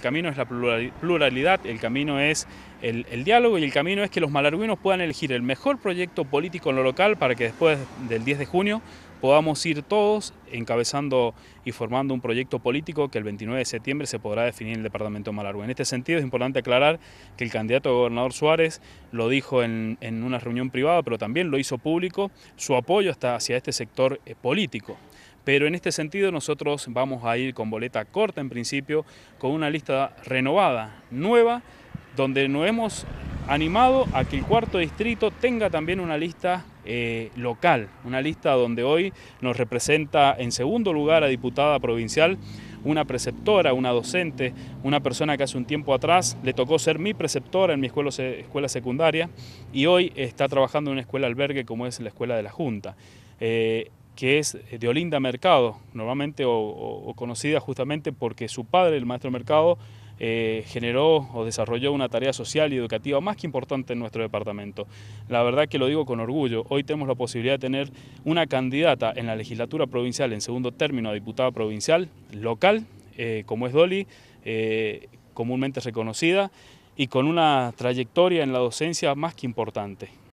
El camino es la pluralidad, el camino es el, diálogo y el camino es que los malarguinos puedan elegir el mejor proyecto político en lo local para que después del 10 de junio podamos ir todos encabezando y formando un proyecto político que el 29 de septiembre se podrá definir en el departamento de Malargüe. En este sentido es importante aclarar que el candidato a gobernador Suárez lo dijo en, una reunión privada, pero también lo hizo público, su apoyo hasta hacia este sector eh, político. Pero en este sentido nosotros vamos a ir con boleta corta en principio, con una lista renovada, nueva, donde nos hemos animado a que el cuarto distrito tenga también una lista eh, local, una lista donde hoy nos representa en segundo lugar a diputada provincial una preceptora, una docente, una persona que hace un tiempo atrás le tocó ser mi preceptora en mi escuela, secundaria y hoy está trabajando en una escuela albergue como es la Escuela de la Junta. Eh, que es de Olinda Mercado, normalmente o, conocida justamente porque su padre, el maestro Mercado, eh, generó o desarrolló una tarea social y educativa más que importante en nuestro departamento. La verdad que lo digo con orgullo, hoy tenemos la posibilidad de tener una candidata en la legislatura provincial en segundo término a diputada provincial local, eh, como es Dolly, eh, comúnmente reconocida, y con una trayectoria en la docencia más que importante.